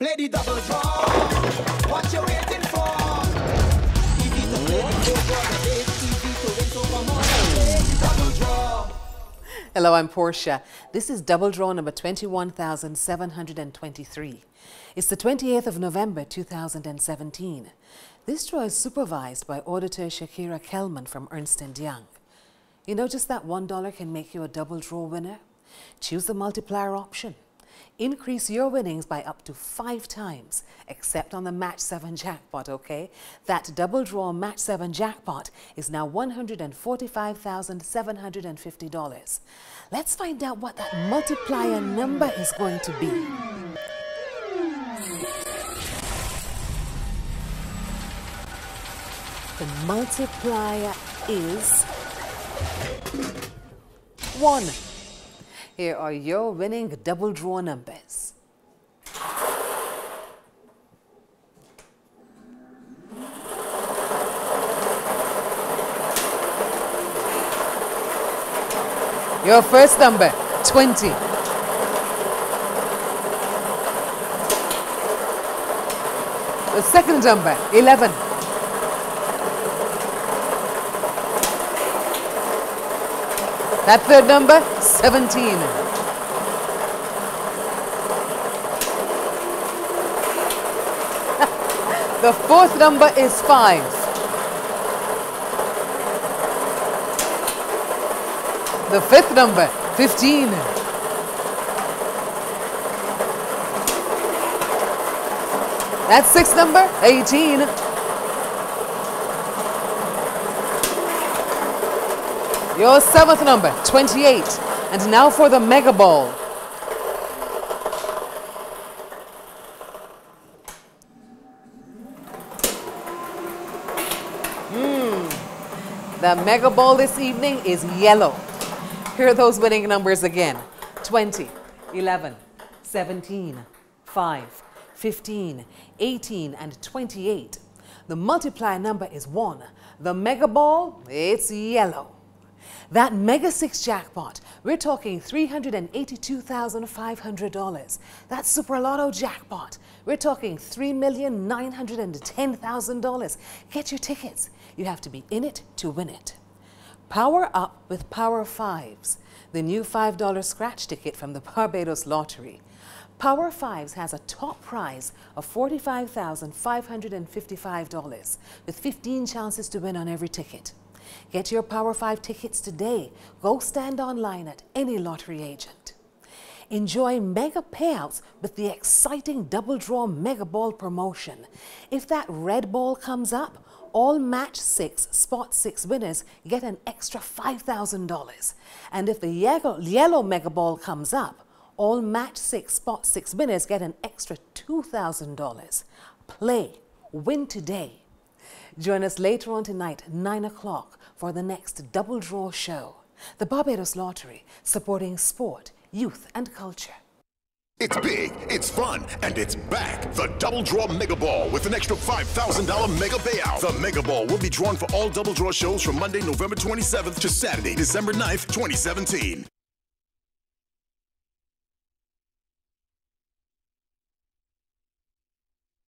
Play the double draw. What you waiting for? Easy to play the double draw. Hello, I'm Portia. This is double draw number 21,723. It's the 28th of November 2017. This draw is supervised by Auditor Shakira Kelman from Ernst & Young. You notice that $1 can make you a double draw winner? Choose the multiplier option. Increase your winnings by up to five times, except on the Match 7 jackpot, okay? That double draw Match 7 jackpot is now $145,750. Let's find out what that multiplier number is going to be. The multiplier is 1. Here are your winning double draw numbers. Your first number, 20. The second number, 11. That third number, 17. the fourth number is 5. The fifth number, 15. That sixth number, 18. Your seventh number, 28. And now for the mega ball. Hmm. The mega ball this evening is yellow. Here are those winning numbers again 20, 11, 17, 5, 15, 18, and 28. The multiplier number is 1. The mega ball, it's yellow. That Mega 6 jackpot, we're talking $382,500. That Super Lotto jackpot, we're talking $3,910,000. Get your tickets. You have to be in it to win it. Power Up with Power Fives, the new $5 scratch ticket from the Barbados Lottery. Power Fives has a top prize of $45,555 with 15 chances to win on every ticket. Get your Power 5 tickets today. Go stand online at any lottery agent. Enjoy mega payouts with the exciting Double Draw Mega Ball promotion. If that red ball comes up, all match six, spot six winners get an extra $5,000. And if the yellow, mega ball comes up, all match six, spot six winners get an extra $2,000. Play, win today. Join us later on tonight, 9 o'clock, for the next Double Draw show. The Barbados Lottery, supporting sport, youth, and culture. It's big, it's fun, and it's back. The Double Draw Mega Ball with an extra $5,000 mega payout. The Mega Ball will be drawn for all Double Draw shows from Monday, November 27th to Saturday, December 9th, 2017.